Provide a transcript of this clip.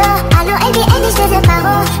Allô, allô, elle dit, elle dit, je te parole